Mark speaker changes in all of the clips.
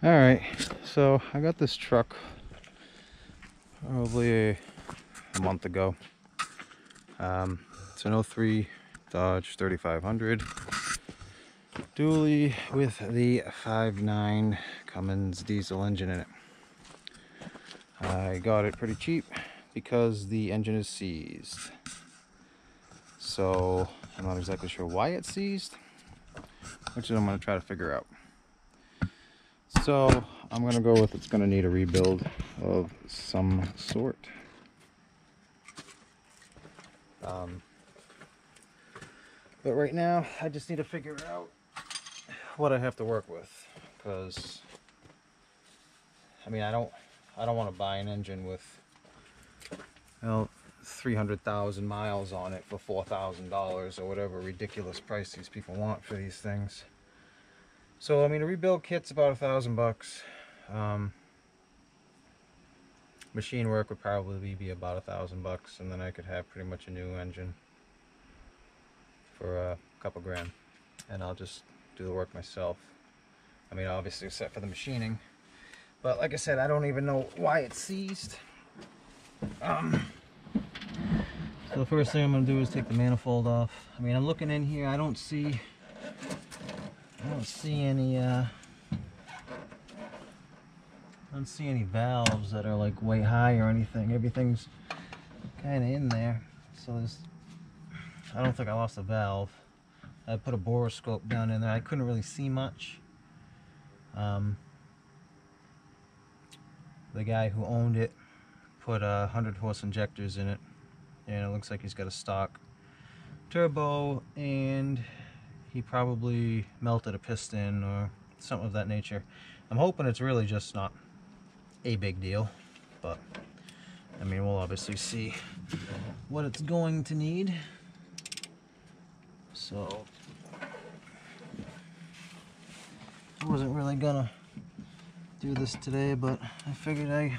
Speaker 1: All right, so I got this truck probably a, month ago. Um, it's an 03 Dodge 3500 dually with the 5.9 Cummins diesel engine in it. I got it pretty cheap because the engine is seized. So I'm not exactly sure why it's seized, which I'm going to try to figure out. So I'm gonna go with it's gonna need a rebuild of some sort. Um, but right now I just need to figure out what I have to work with because I mean I don't I don't want to buy an engine with well 300,000 miles on it for $4,000 or whatever ridiculous price these people want for these things. So I mean, a rebuild kit's about a thousand bucks. Um, machine work would probably be about a thousand bucks, and then I could have pretty much a new engine for a couple grand, and I'll just do the work myself. I mean, obviously, except for the machining. But like I said, I don't even know why it seized. Um, so the first thing I'm going to do is take the manifold off. I mean, I'm looking in here. I don't see I don't see any uh, I don't see any valves that are like way high or anything. Everything's kind of in there. So there's I don't think I lost a valve. I put a borescope down in there. I couldn't really see much. Um, the guy who owned it put uh, 100 horse injectors in it and it looks like he's got a stock turbo and he probably melted a piston or something of that nature. I'm hoping it's really just not a big deal, but I mean, we'll obviously see what it's going to need. So, I wasn't really gonna do this today, but I figured I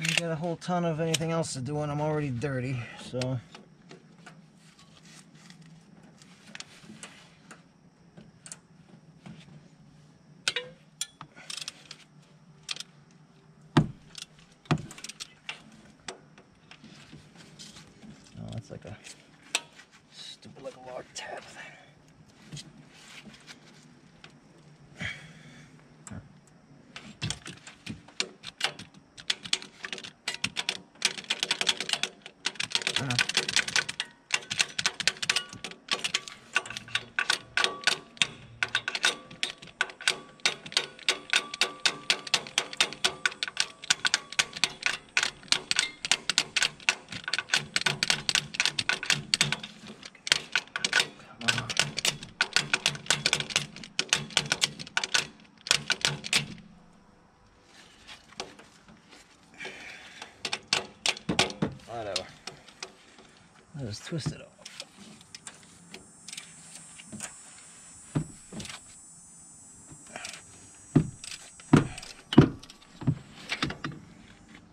Speaker 1: didn't get a whole ton of anything else to do and I'm already dirty, so just twist it off.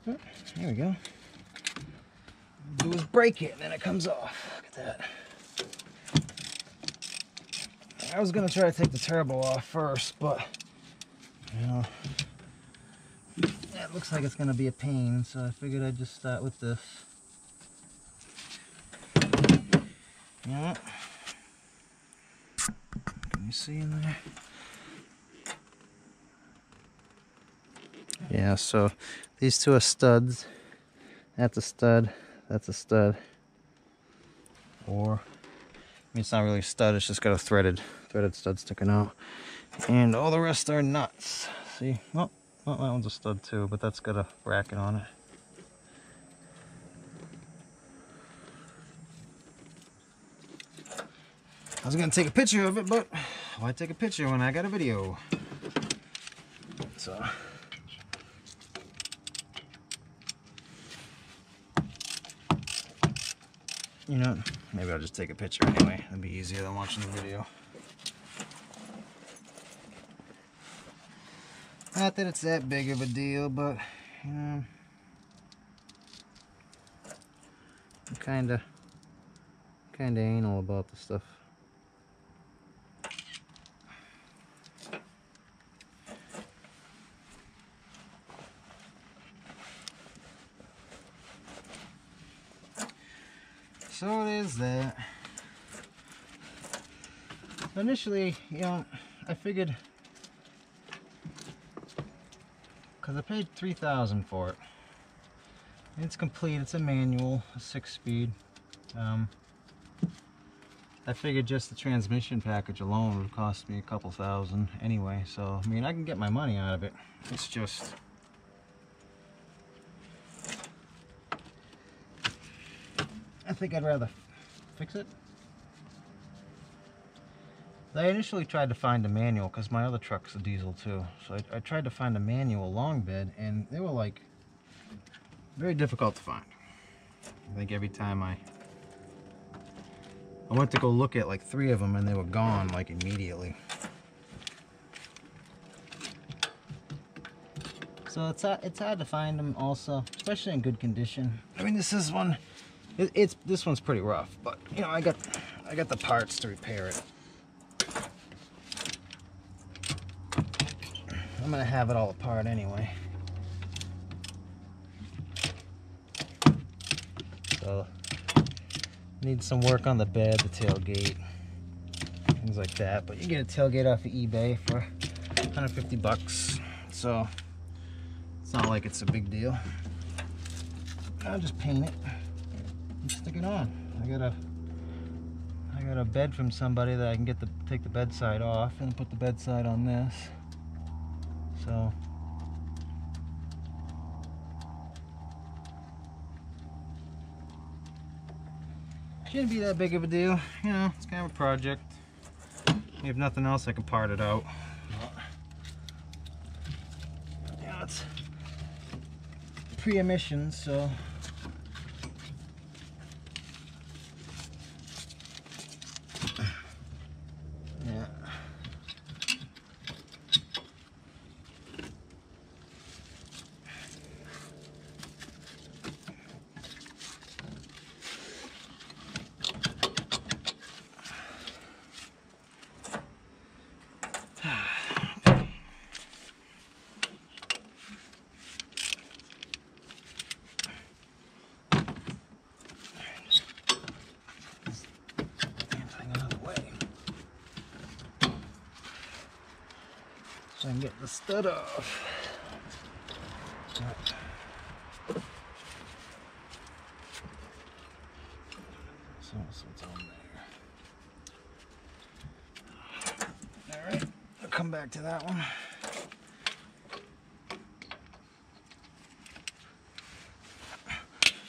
Speaker 1: Oh, there we go. Do is break it and then it comes off. Look at that. I was gonna try to take the turbo off first, but you know, it looks like it's gonna be a pain, so I figured I'd just start with this. Yeah. Can you see in there? Yeah, so these two are studs. That's a stud. That's a stud. Or, I mean, it's not really a stud. It's just got a threaded, threaded stud sticking out. And all the rest are nuts. See? Well, well that one's a stud too, but that's got a bracket on it. I was gonna take a picture of it, but why take a picture when I got a video? So. You know, maybe I'll just take a picture anyway. It'd be easier than watching the video. Not that it's that big of a deal, but, you know, I'm kind of, kind of anal about the stuff. so there's that. Initially, you know, I figured because I paid three thousand for it. It's complete. It's a manual, a six-speed. Um, I figured just the transmission package alone would cost me a couple thousand anyway. So I mean, I can get my money out of it. It's just. I think I'd rather fix it. I initially tried to find a manual because my other truck's a diesel too. So I, I, tried to find a manual long bed and they were like very difficult to find. I think every time I I went to go look at like three of them and they were gone like immediately. So it's it's hard to find them also, especially in good condition. I mean, this is one. It, it's this one's pretty rough, but you know I got I got the parts to repair it. I'm gonna have it all apart anyway. So need some work on the bed, the tailgate, things like that. But you get a tailgate off of eBay for 150 bucks. So it's not like it's a big deal. I'll just paint it and stick it on. I got a I got a bed from somebody that I can get the take the bedside off and put the bedside on this. So shouldn't be that big of a deal. You know, it's kind of a project. If nothing else, I can part it out. Yeah, it's pre-emissions, so yeah. Thing out of the way. So I can get the stud off. So that's what's on there. Alright, I'll come back to that one.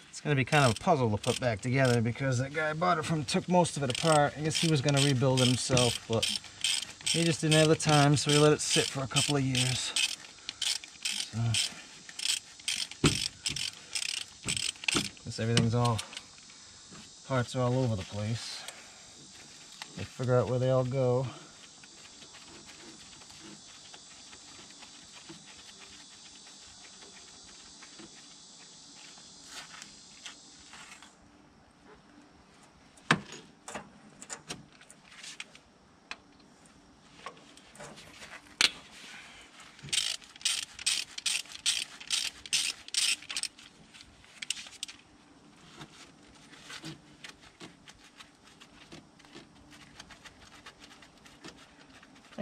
Speaker 1: It's gonna be kind of a puzzle to put back together because that guy I bought it from took most of it apart. I guess he was gonna rebuild it himself, but he just didn't have the time, so we let it sit for a couple of years. So, everything's all parts are all over the place. We'll figure out where they all go.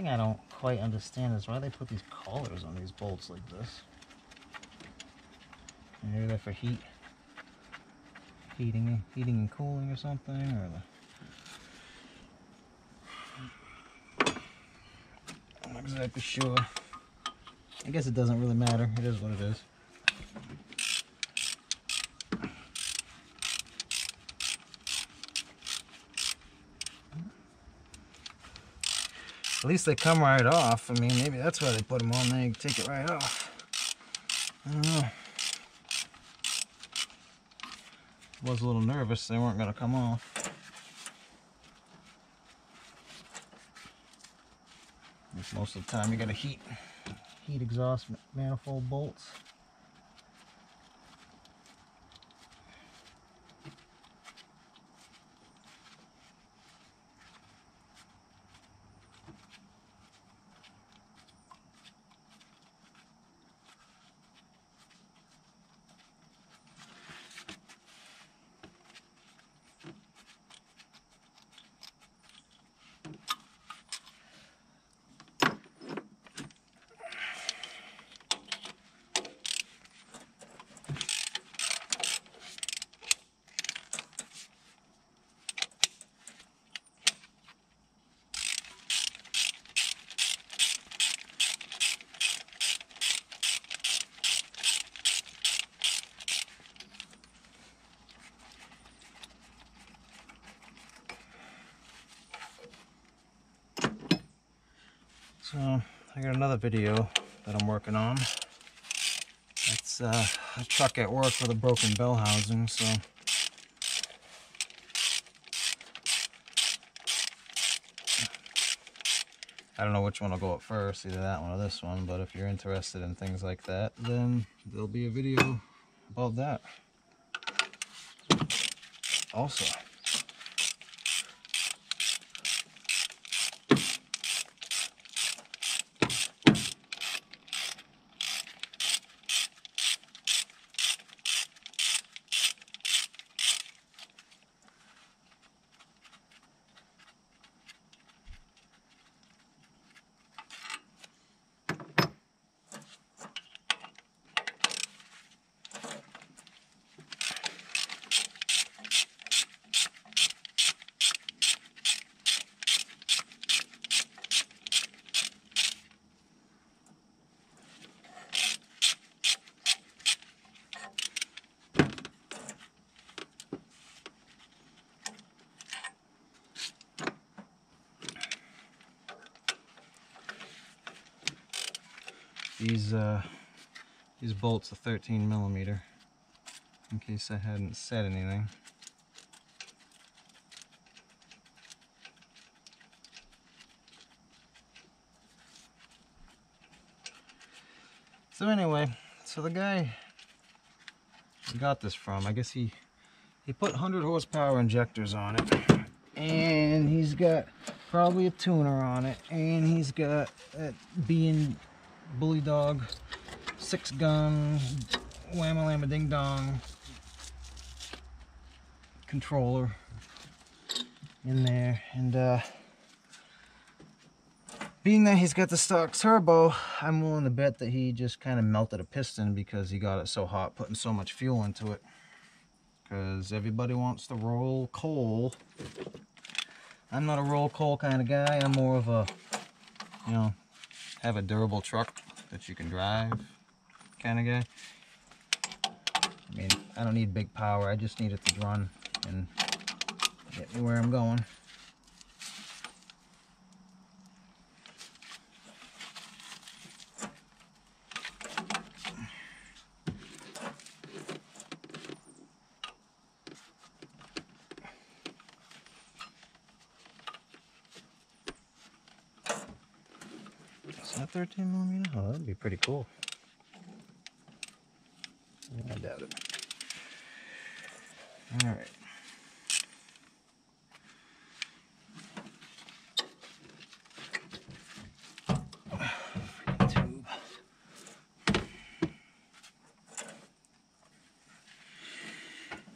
Speaker 1: thing I don't quite understand is why they put these collars on these bolts like this. Maybe they're for heat, heating, heating and cooling or something, or the. I'm not exactly sure. I guess it doesn't really matter. It is what it is. At least they come right off. I mean, maybe that's why they put them on. They take it right off. I don't know. Was a little nervous they weren't going to come off. Most of the time, you got to heat heat exhaust manifold bolts. So I got another video that I'm working on. It's uh, a truck at work with a broken bell housing, so I don't know which one will go up first, either that one or this one, but if you're interested in things like that, then there'll be a video about that. Also. These uh, these bolts are 13 millimeter. In case I hadn't said anything. So anyway, so the guy I got this from, I guess he he put 100 horsepower injectors on it, and he's got probably a tuner on it, and he's got that being bully dog, six gun, whamma lamma ding dong controller in there. And uh, being that he's got the stock turbo, I'm willing to bet that he just kind of melted a piston because he got it so hot putting so much fuel into it. Because everybody wants to roll coal. I'm not a roll coal kind of guy. I'm more of a, you know, have a durable truck that you can drive kind of guy. I mean, I don't need big power. I just need it to run and get me where I'm going. Is that 13 millimeter? Oh, that'd be pretty cool. I doubt it. All right.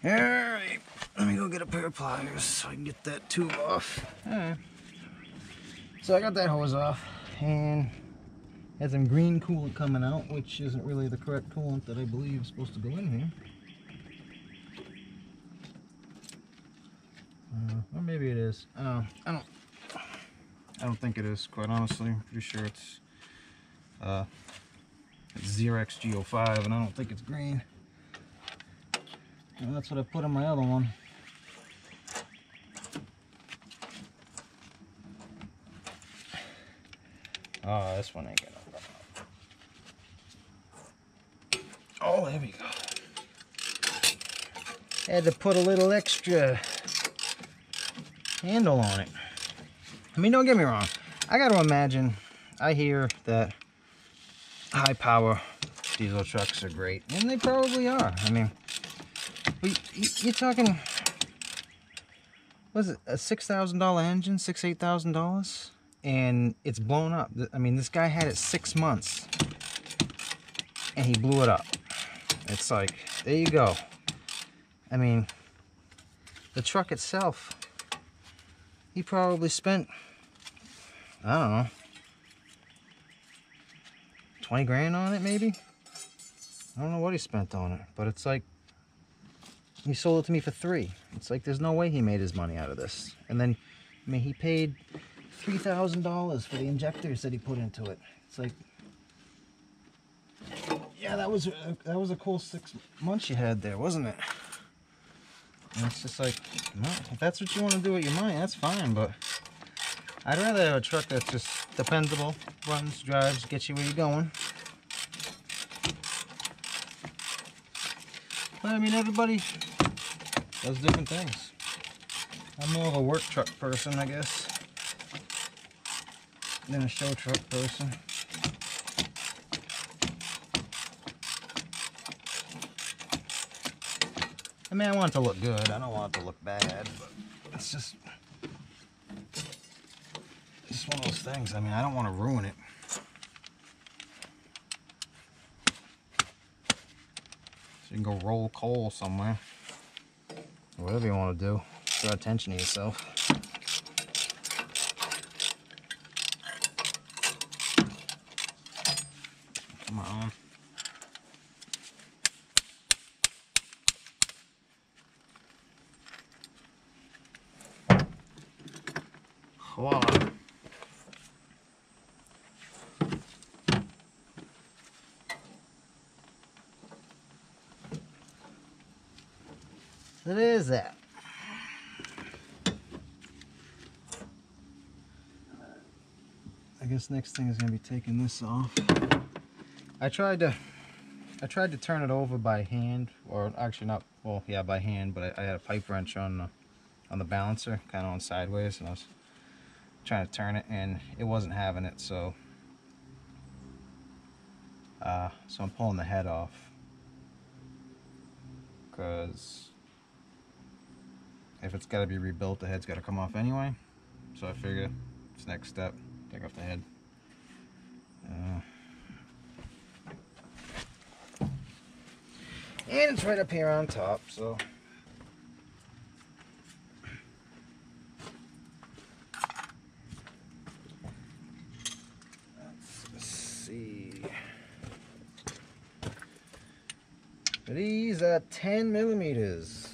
Speaker 1: Alright, Let me go get a pair of pliers so I can get that tube off. All right. So I got that hose off and had some green coolant coming out, which isn't really the correct coolant that I believe is supposed to go in here. Uh, or maybe it is. Uh, I don't. I don't think it is. Quite honestly, I'm pretty sure it's uh, Zerex G05, and I don't think it's green. And that's what I put in my other one. Oh, this one ain't run Oh, there we go. Had to put a little extra handle on it. I mean, don't get me wrong. I got to imagine, I hear that high power diesel trucks are great, and they probably are. I mean, you're talking, was it a $6,000 engine, six, $8,000? And it's blown up. I mean, this guy had it six months, and he blew it up. It's like, there you go. I mean, the truck itself, he probably spent, I don't know, 20 grand on it maybe? I don't know what he spent on it, but it's like, he sold it to me for three. It's like, there's no way he made his money out of this. And then, I mean, he paid $3,000 for the injectors that he put into it. It's like, yeah, that was a, that was a cool six months you had there, wasn't it? And it's just like, if that's what you want to do with your money, that's fine, but I'd rather have a truck that's just dependable, runs, drives, gets you where you're going. But I mean, everybody does different things. I'm more of a work truck person, I guess, than a show truck person. I mean, I want it to look good. I don't want it to look bad, but it's just it's just one of those things. I mean, I don't want to ruin it. So you can go roll coal somewhere. Whatever you want to do. Draw attention to yourself. Come on. Voila. It is that. I guess next thing is gonna be taking this off. I tried to I tried to turn it over by hand, or actually not well, yeah, by hand, but I, I had a pipe wrench on the on the balancer, kind of on sideways, and I was trying to turn it, and it wasn't having it, so uh, so I'm pulling the head off because if it's got to be rebuilt, the head's got to come off anyway. So I figure it's next step, take off the head. Uh, and it's right up here on top, so let's see. These are 10 millimeters.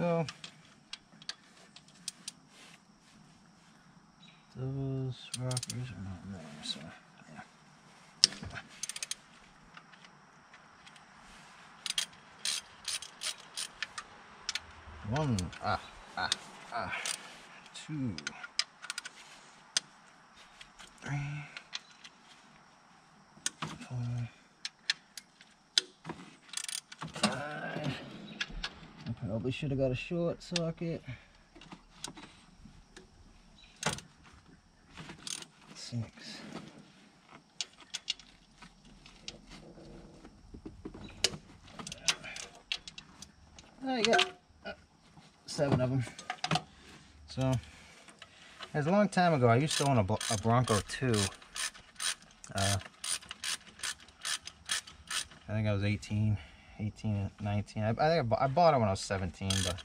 Speaker 1: So those rockers are not there, so yeah. One, ah, ah, ah, two, three, four, five. I probably should have got a short socket. Six. There you go. seven of them. So, was a long time ago. I used to own a, a Bronco 2. Uh, I think I was 18. 18, 19. I, I think I bought, I bought it when I was 17, but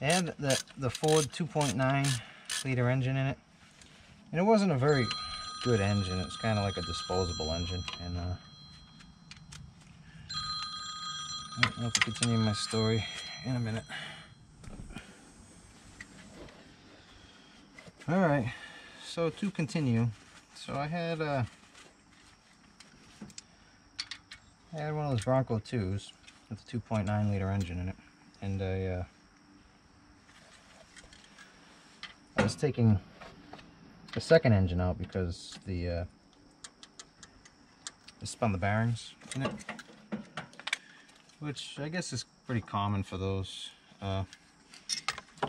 Speaker 1: it had the, the Ford 2.9 liter engine in it. And it wasn't a very good engine. It was kind of like a disposable engine. And uh, to continue my story in a minute. All right, so to continue, so I had uh, I had one of those Bronco 2s with a 2.9 liter engine in it, and I, uh, I was taking the second engine out because the uh, I spun the bearings in it, which I guess is pretty common for those. Uh,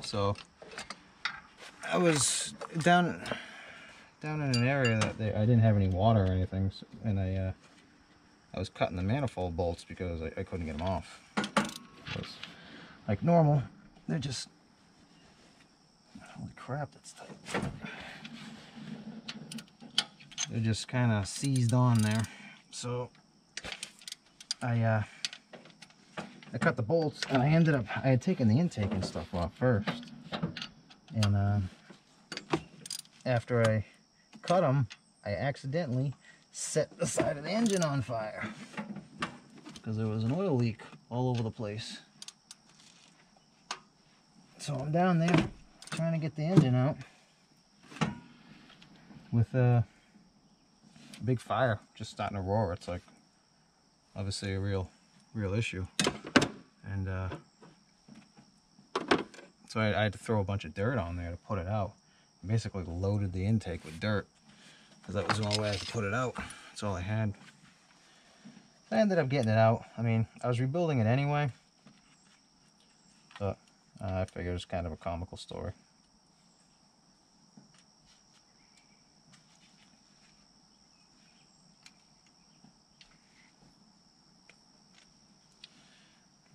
Speaker 1: so I was down down in an area that they, I didn't have any water or anything, so, and I. Uh, I was cutting the manifold bolts because I, I couldn't get them off. Because, like normal, they're just, holy crap, that's tight. They're just kind of seized on there. So, I, uh,
Speaker 2: I cut the bolts and I ended up, I had taken the intake and stuff off first. And uh, after I cut them, I accidentally set the side of the engine on fire because there was an oil leak all over the place. So I'm down there trying to get the engine out with a big fire just starting to roar. It's like obviously a real, real issue. And uh, so I, I had to throw a bunch of dirt on there to put it out. Basically loaded the intake with dirt that was the only way I could put it out. That's all I had. I ended up getting it out. I mean, I was rebuilding it anyway, but uh, I figured it was kind of a comical story.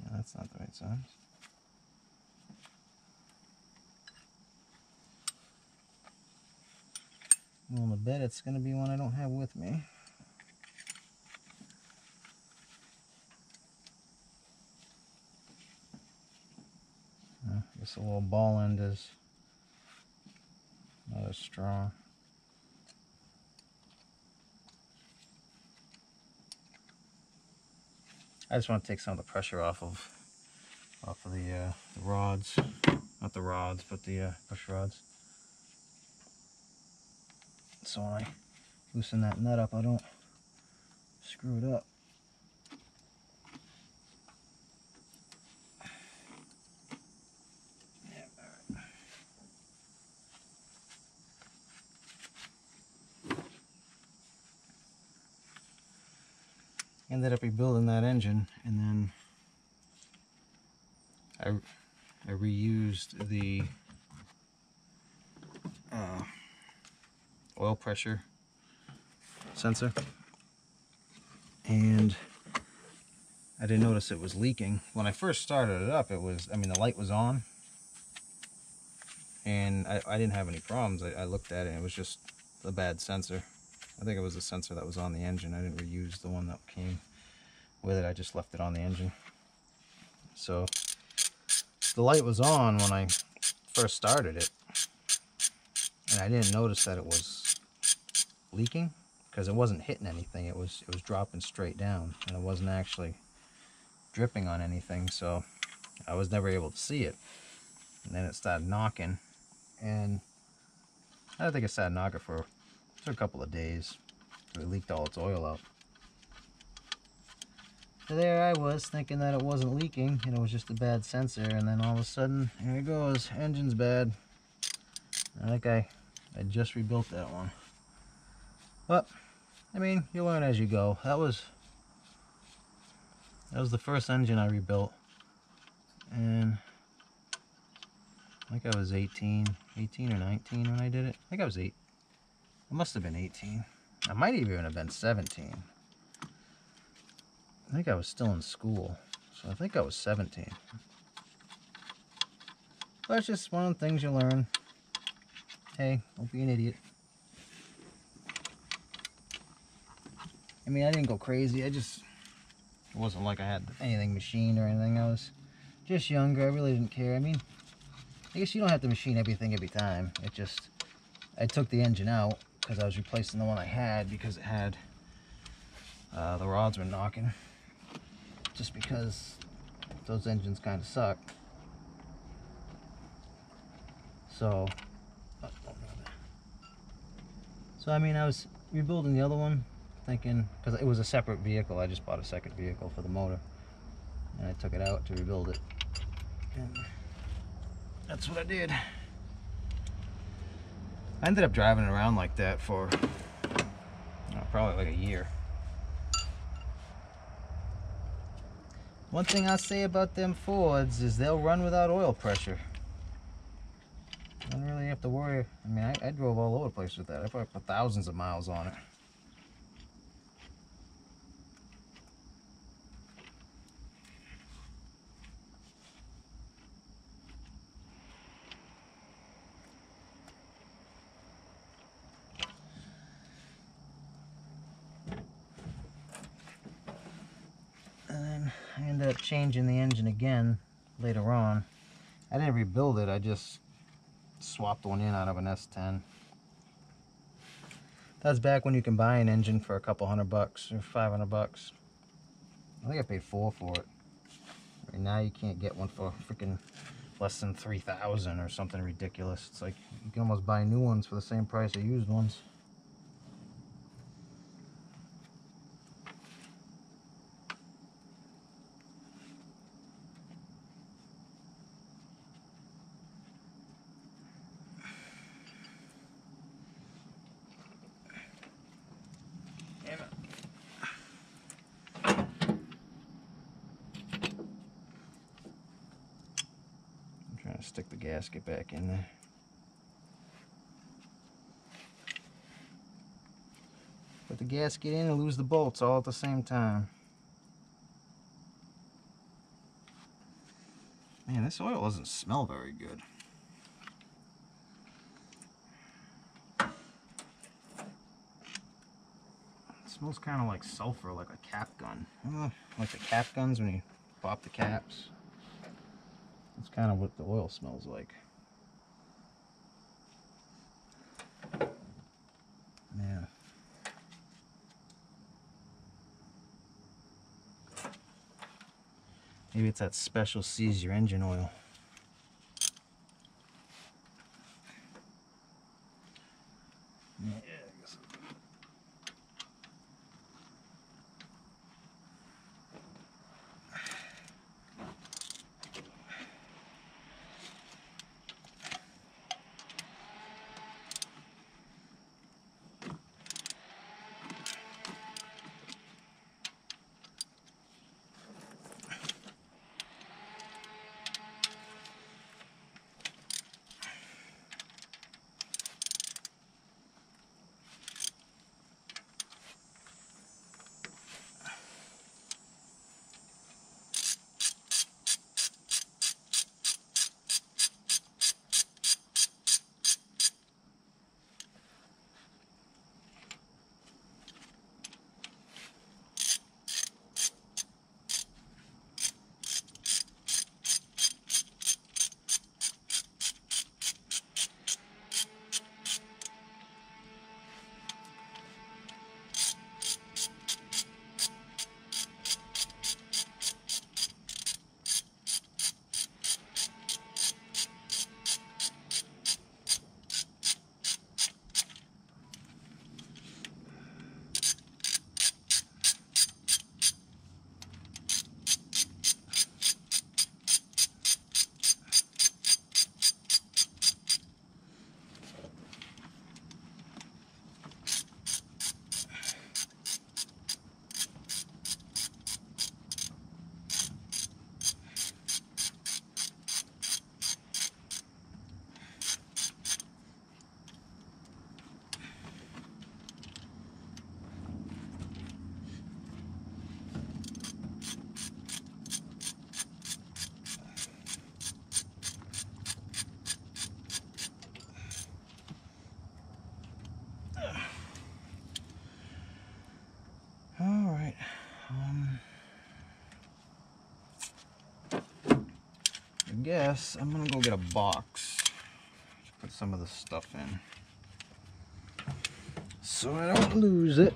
Speaker 2: Yeah, that's not the right size. Well, I bet it's going to be one I don't have with me. Uh, I guess little ball end is not as strong. I just want to take some of the pressure off of off of the, uh, the rods, not the rods, but the uh, push rods. So when I loosen that nut up, I don't screw it up. ended up rebuilding that engine and then I, I reused the uh, oil pressure sensor and I didn't notice it was leaking. When I first started it up, it was, I mean, the light was on and I, I didn't have any problems. I, I looked at it it was just a bad sensor. I think it was the sensor that was on the engine. I didn't reuse the one that came with it. I just left it on the engine. So the light was on when I first started it. And I didn't notice that it was leaking because it wasn't hitting anything. It was it was dropping straight down and it wasn't actually dripping on anything. So I was never able to see it. And then it started knocking and I don't think it started knocking for for a couple of days. It leaked all its oil out. So there I was thinking that it wasn't leaking and it was just a bad sensor and then all of a sudden here it goes engine's bad I think I I just rebuilt that one but I mean you learn as you go that was that was the first engine I rebuilt and I think I was 18 18 or 19 when I did it I think I was 8 I must have been 18. I might even have been 17. I think I was still in school. So I think I was 17. That's just one of the things you learn. Hey, don't be an idiot. I mean, I didn't go crazy. I just... It wasn't like I had anything machined or anything. I was just younger. I really didn't care. I mean, I guess you don't have to machine everything every time. It just... I took the engine out because I was replacing the one I had because it had uh, the rods were knocking just because those engines kind of suck so so I mean I was rebuilding the other one thinking because it was a separate vehicle I just bought a second vehicle for the motor and I took it out to rebuild it and that's what I did I ended up driving around like that for uh, probably like a year. One thing I say about them Fords is they'll run without oil pressure. I Don't really have to worry. I mean, I, I drove all over the place with that. I probably put thousands of miles on it. Changing the engine again later on. I didn't rebuild it, I just swapped one in out of an S10. That's back when you can buy an engine for a couple hundred bucks or 500 bucks. I think I paid four for it. Right now you can't get one for freaking less than 3000 or something ridiculous. It's like you can almost buy new ones for the same price of used ones. Stick the gasket back in there. Put the gasket in and lose the bolts all at the same time. Man, this oil doesn't smell very good. It smells kind of like sulfur, like a cap gun. like the cap guns when you pop the caps. That's kind of what the oil smells like. Yeah. Maybe it's that special seize your engine oil. Guess I'm gonna go get a box. Put some of the stuff in. So I don't lose it.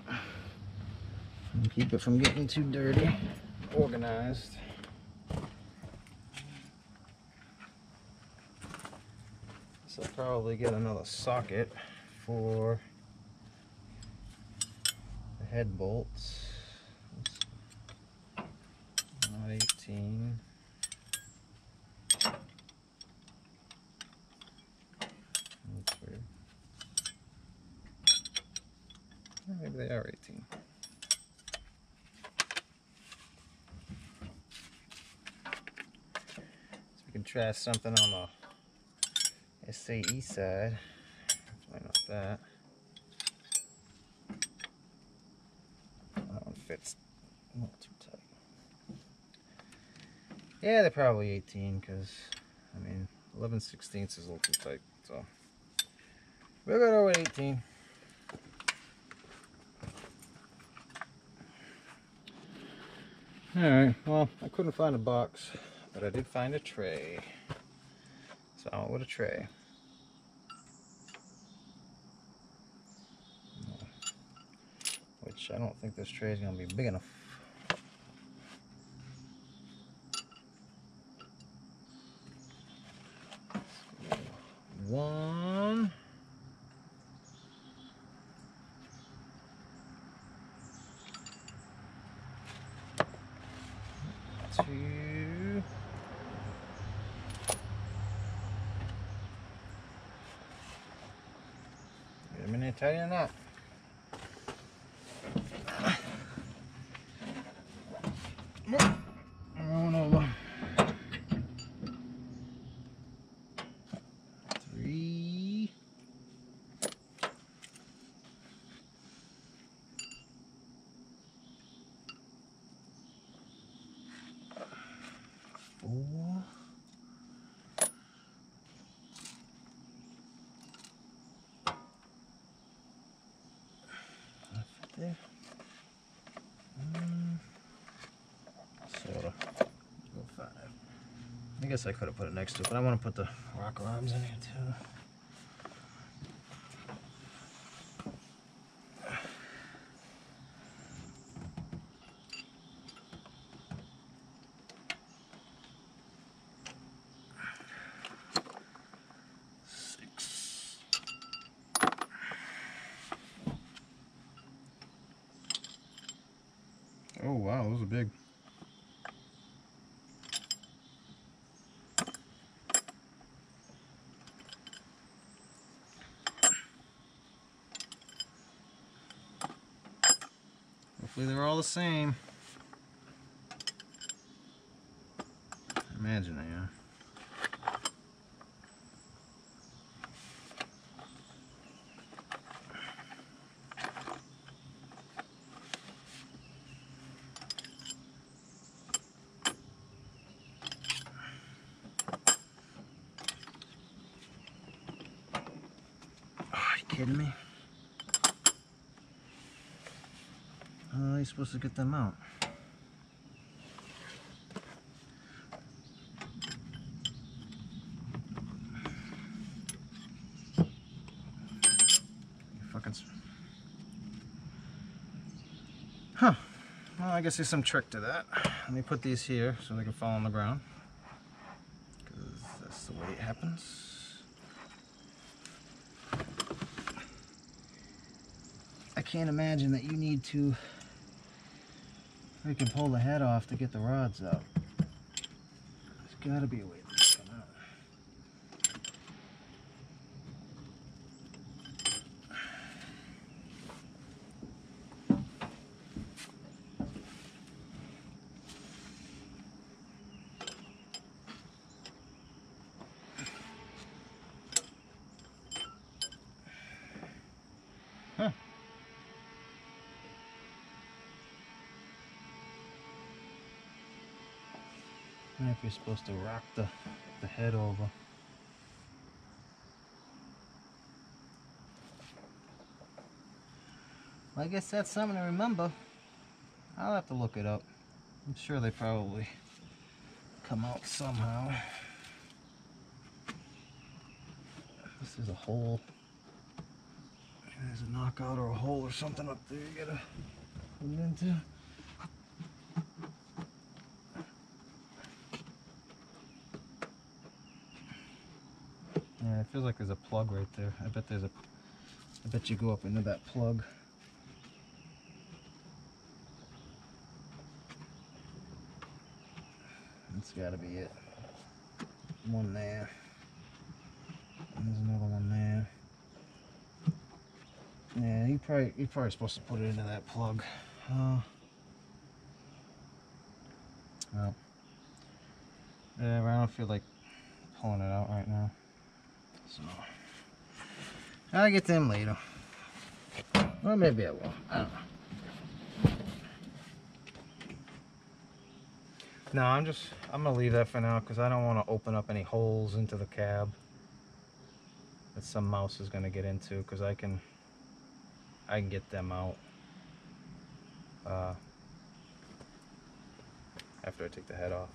Speaker 2: And keep it from getting too dirty. Organized. So I'll probably get another socket for the head bolts not 18 Maybe they are 18. So we can try something on the SAE side. Why not that? That one fits not too tight. Yeah, they're probably 18 because, I mean, 11 16ths is a little too tight. So we'll go with 18.
Speaker 1: Alright, well, I couldn't find a box, but I did find a tray. So went with a tray. Hmm. Which I don't think this tray is going to be big enough. One. Two. Wait a minute, tighten that. Going over. Three. Four. That fit there. Mm. Sorta. Go five. I guess I could have put it next to it, but I want to put the rocker arms in here too. Oh wow, those are big. Hopefully they're all the same. Imagine they are. Kidding me? How are you supposed to get them out? Fucking. Huh. Well, I guess there's some trick to that. Let me put these here so they can fall on the ground. Because that's the way it happens. I can't imagine that you need to freaking pull the head off to get the rods out. There's gotta be a way to get them out. Huh. And if you're supposed to rock the, the head over. Well, I guess that's something to remember. I'll have to look it up. I'm sure they probably come out somehow. This is a hole. There's a knockout or a hole or something up there you gotta it into. Feels like there's a plug right there. I bet there's a. I bet you go up into that plug. That's gotta be it. One there. And there's another one there. Yeah, you probably you're probably supposed to put it into that plug. Uh, well, yeah, I don't feel like pulling it out right now. So I'll get them later. Or maybe I will. I don't know. No, I'm just I'm gonna leave that for now because I don't want to open up any holes into the cab that some mouse is gonna get into because I can I can get them out. Uh, after I take the head off.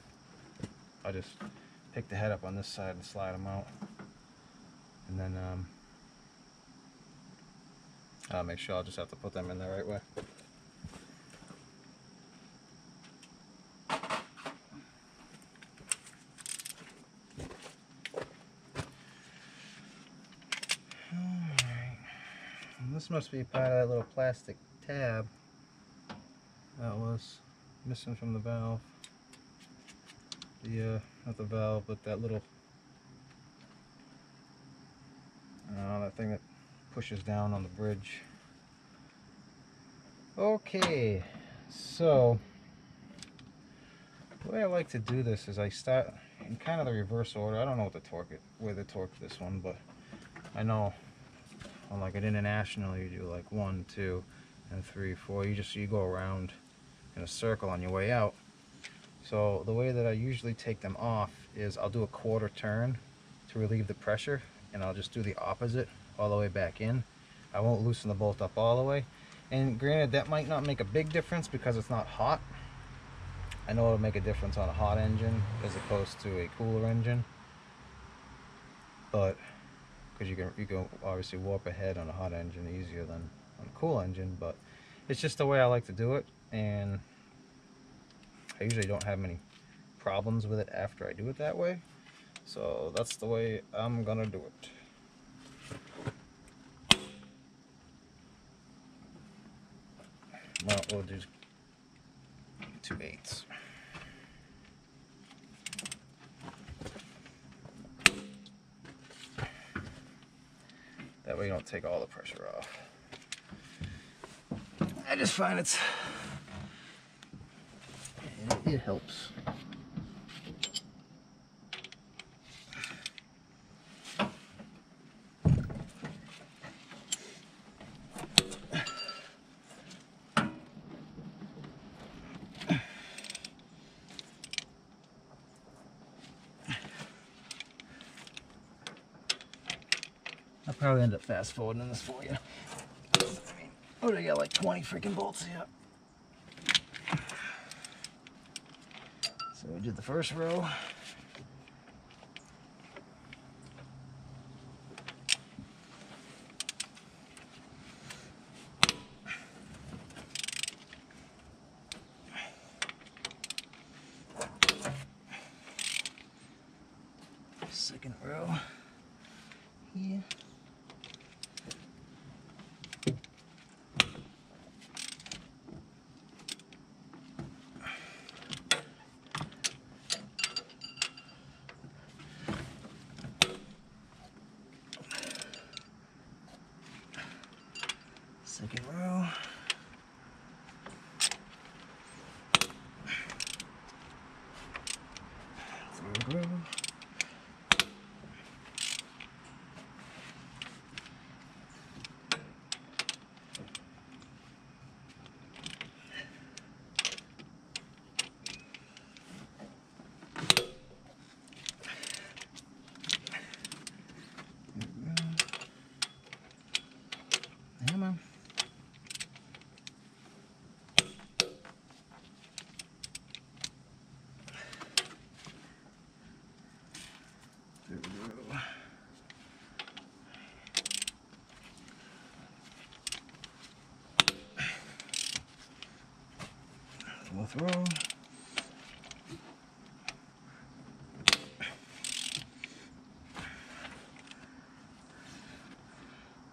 Speaker 1: I'll just pick the head up on this side and slide them out. And then um, I'll make sure I'll just have to put them in the right way. This must be part of that little plastic tab that was missing from the valve. The, uh, not the valve, but that little, uh, that thing that pushes down on the bridge. Okay, so the way I like to do this is I start in kind of the reverse order. I don't know what the torque it, where the torque this one, but I know on like an international you do like one, two, and three, four. You just you go around in a circle on your way out. So the way that I usually take them off is I'll do a quarter turn to relieve the pressure and I'll just do the opposite all the way back in. I won't loosen the bolt up all the way. And granted that might not make a big difference because it's not hot. I know it'll make a difference on a hot engine as opposed to a cooler engine. But because you can you can obviously warp ahead on a hot engine easier than on a cool engine, but it's just the way I like to do it and I usually don't have many problems with it after I do it that way. So that's the way I'm gonna do it. Well, do two eighths. That way you don't take all the pressure off. I just find it's it, it helps. Probably end up fast forwarding this for you. I mean, what do I got like 20 freaking bolts here? So we did the first row. Second row here. Second row. Third row. Come on. Third row. Fourth row.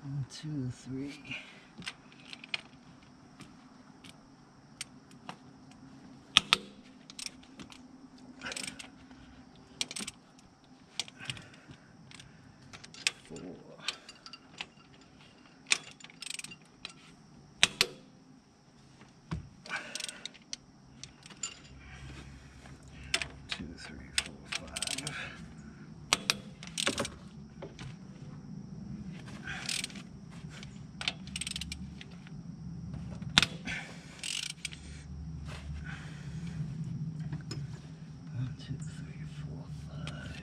Speaker 1: One, two, three. Four. Two, three, four, five. One, two, three, four, five.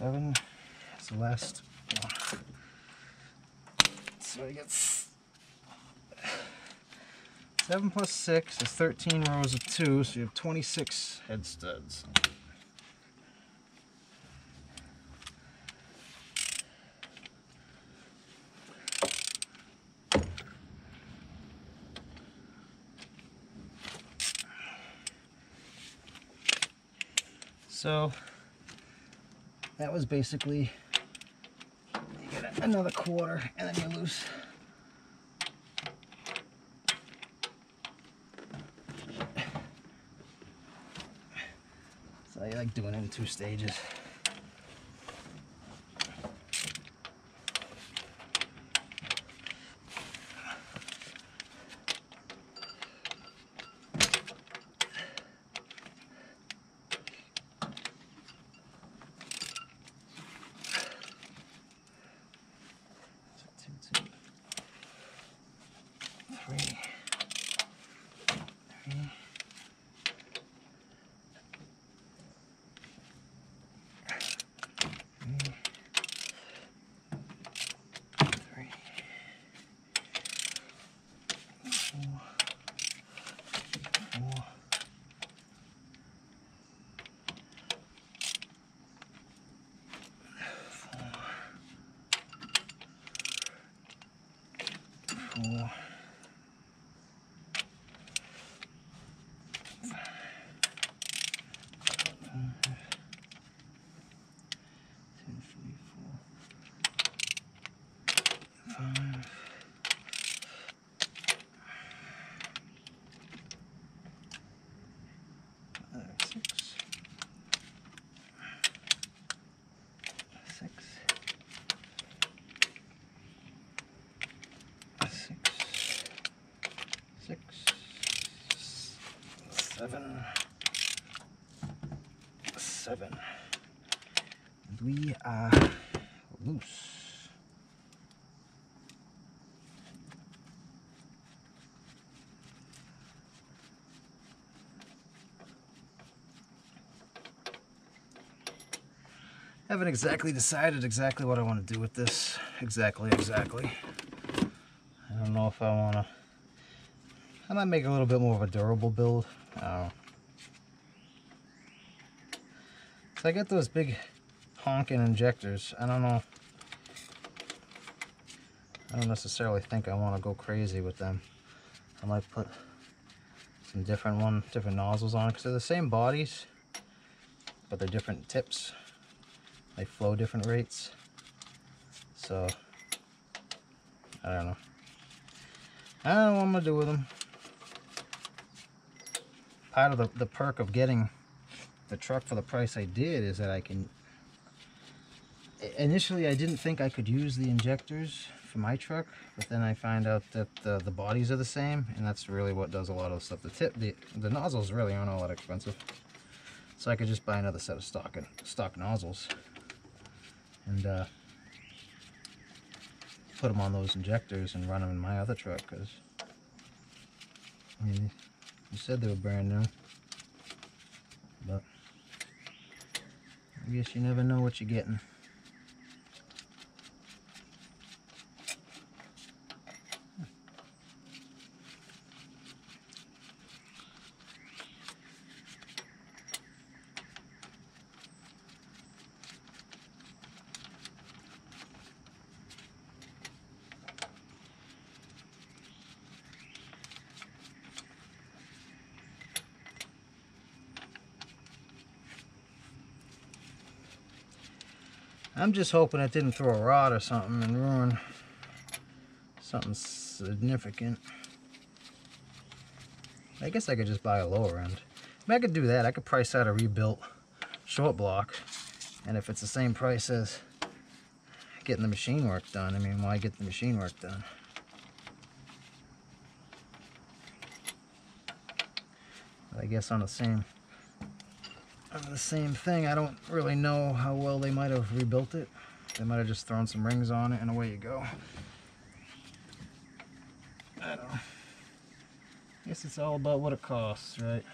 Speaker 2: Seven. That's the last one. So I get seven plus six is 13 rows of two, so you have 26 head studs. So that was basically another quarter and then you loose. So I like doing it in two stages. So two, two, three, three. Three, four, four, four, two, three, four, five. Five, six. Six. Six. Six. Seven. Seven. We are loose. haven't exactly decided exactly what I want to do with this. Exactly, exactly. I don't know if I want to... I might make a little bit more of a durable build. I don't know. I get those big honking injectors. I don't know. I don't necessarily think I want to go crazy with them. I might put some different one, different nozzles on because they're the same bodies, but they're different tips. They flow different rates. So I don't know. I don't know what I'm gonna do with them. Part of the, the perk of getting the truck for the price I did is that I can initially I didn't think I could use the injectors for my truck but then I find out that the, the bodies are the same and that's really what does a lot of stuff. The tip the, the nozzles really aren't all that expensive. So I could just buy another set of stock and stock nozzles and uh, put them on those injectors and run them in my other truck because I mean you said they were brand new I guess you never know what you're getting. I'm just hoping it didn't throw a rod or something and ruin something significant. I guess I could just buy a lower end. mean, I could do that. I could price out a rebuilt short block. And if it's the same price as getting the machine work done, I mean, why get the machine work done? I guess on the same on the same thing, I don't really know how well they might have rebuilt it. They might have just thrown some rings on it and away you go. I don't know. Guess it's all about what it costs, right?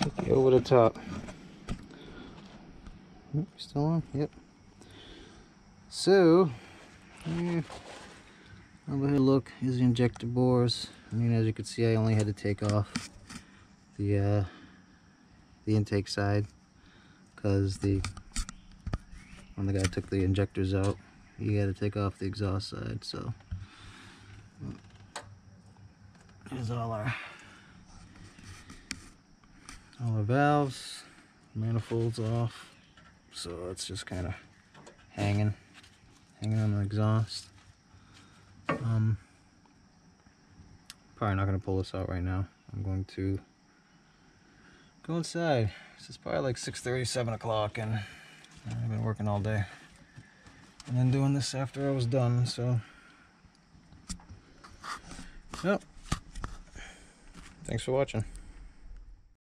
Speaker 2: Take you over the top. Still on? Yep. So, yeah. Over here, look, is the injector bores. I mean, as you can see, I only had to take off the uh, the intake side because the when the guy took the injectors out, he had to take off the exhaust side. So here's all our all our valves, manifolds off. So it's just kind of hanging, hanging on the exhaust. Um, probably not going to pull this out right now. I'm going to go inside. This is probably like 6.30, 7 o'clock, and I've been working all day. And then doing this after I was done, so... Yep. Thanks for watching.